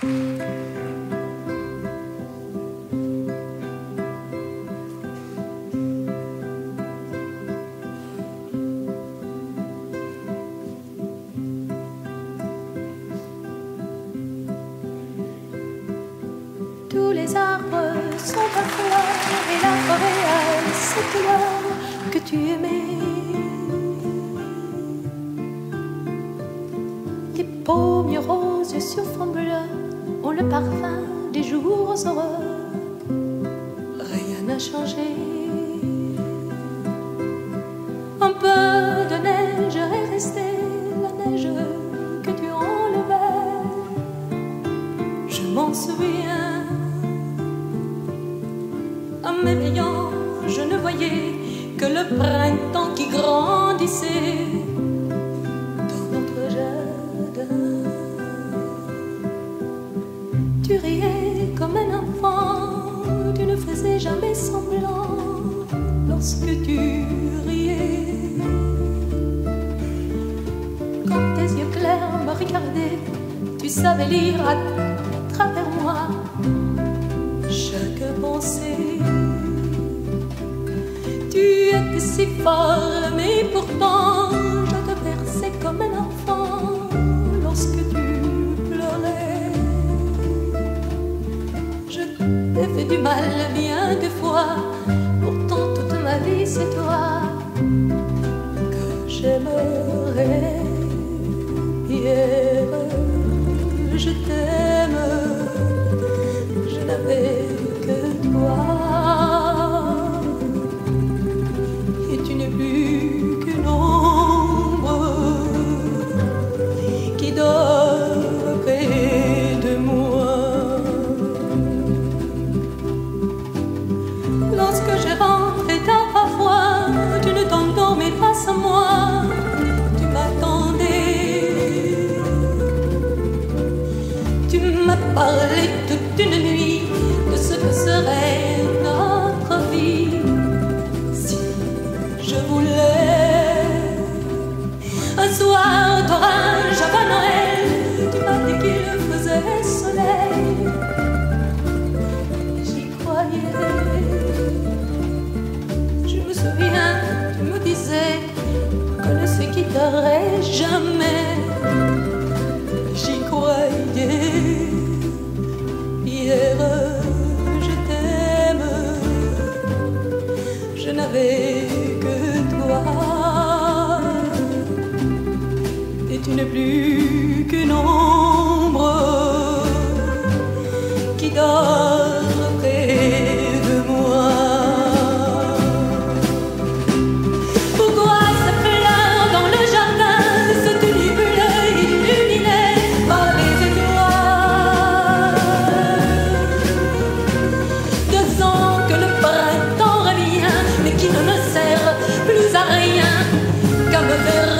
Tous les arbres sont à fleur et la forêt a ses couleurs que tu aimais. Les pommes roses sur fond bleu ont le parfum des jours heureux. Rien n'a changé. Un peu de neige est resté, la neige que tu enlevais. Je m'en souviens. En m'éveillant, je ne voyais que le printemps qui grandissait Tu riais comme un enfant, tu ne faisais jamais semblant lorsque tu riais. Quand tes yeux clairs me regardaient, tu savais lire à travers moi chaque pensée. Tu étais si folle, mais pourtant je t'aime parlé toute une nuit de ce que serait notre vie si je voulais. Un soir d'orage avant Noël, tu m'as dit qu'il faisait soleil. J'y croyais. Je me souviens, tu me disais qu'on ne se quitterait qui dort près de moi. Pourquoi ces fleurs dans le jardin se tunnibulent illuminées par les étoiles? Deux ans que le printemps revient, mais qui ne me sert plus à rien qu'à me faire